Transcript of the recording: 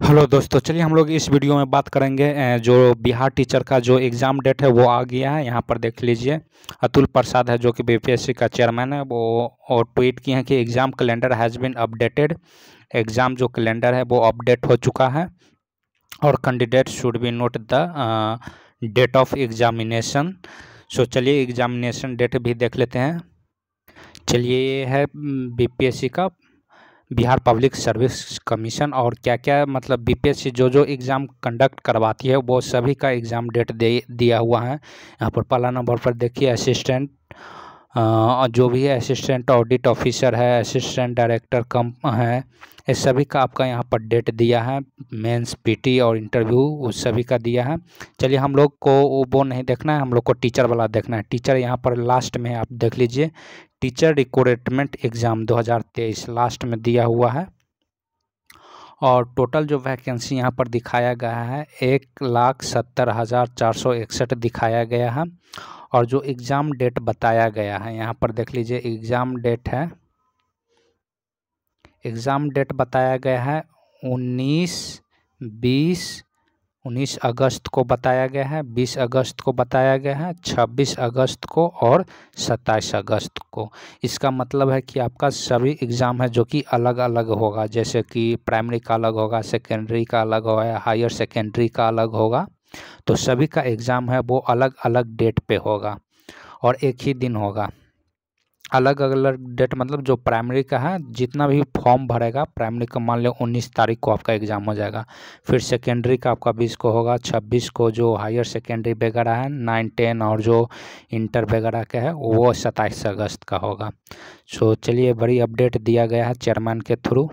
Hello दोस्तों, चलिए हम लोग इस वीडियो में बात करेंगे जो बिहार टीचर का जो एग्ज़ाम डेट है वो आ गया है। यहाँ पर देख लीजिए, अतुल प्रसाद है जो कि बीपीएससी का चेयरमैन है। वो और ट्वीट किए हैं कि exam calendar has been updated exam जो कैलेंडर है वो अपडेट हो चुका है और candidate should be note the date of examination so चलिए एग्जामिनेशन डेट भी देख लेते हैं। चलिए, ये है बीपीएससी का बिहार पब्लिक सर्विस कमीशन और क्या क्या मतलब बीपीएससी जो जो एग्ज़ाम कंडक्ट करवाती है, वो सभी का एग्ज़ाम डेट दे, दिया हुआ है। यहाँ पर पहला नंबर पर देखिए असिस्टेंट जो भी है असिस्टेंट ऑडिट ऑफिसर है असिस्टेंट डायरेक्टर कम है, ये सभी का आपका यहाँ पर डेट दिया है। मेंस पीटी और इंटरव्यू उस सभी का दिया है। चलिए हम लोग को वो नहीं देखना है, हम लोग को टीचर वाला देखना है। टीचर यहाँ पर लास्ट में आप देख लीजिए। टीचर रिक्रूटमेंट एग्ज़ाम 2023 लास्ट में दिया हुआ है। और टोटल जो वैकेंसी यहाँ पर दिखाया गया है, एक लाख सत्तर हज़ार चार सौ इकसठ दिखाया गया है। और जो एग्ज़ाम डेट बताया गया है, यहाँ पर देख लीजिए एग्ज़ाम डेट है। एग्ज़ाम डेट बताया गया है उन्नीस, बीस उन्नीस अगस्त को बताया गया है, बीस अगस्त को बताया गया है, छब्बीस अगस्त को और सत्ताईस अगस्त को। इसका मतलब है कि आपका सभी एग्ज़ाम है जो कि अलग अलग होगा, जैसे कि प्राइमरी का अलग होगा, सेकेंडरी का अलग होगा हायर सेकेंडरी का अलग होगा तो सभी का एग्ज़ाम है वो अलग अलग डेट पे होगा और एक ही दिन होगा। अलग अलग डेट मतलब जो प्राइमरी का है, जितना भी फॉर्म भरेगा प्राइमरी का मान लो उन्नीस तारीख को आपका एग्ज़ाम हो जाएगा। फिर सेकेंडरी का आपका बीस को होगा, छब्बीस को जो हायर सेकेंडरी वगैरह है नाइन टेन और जो इंटर वगैरह का है, वो सत्ताईस अगस्त का होगा। सो चलिए बड़ी अपडेट दिया गया है चेयरमैन के थ्रू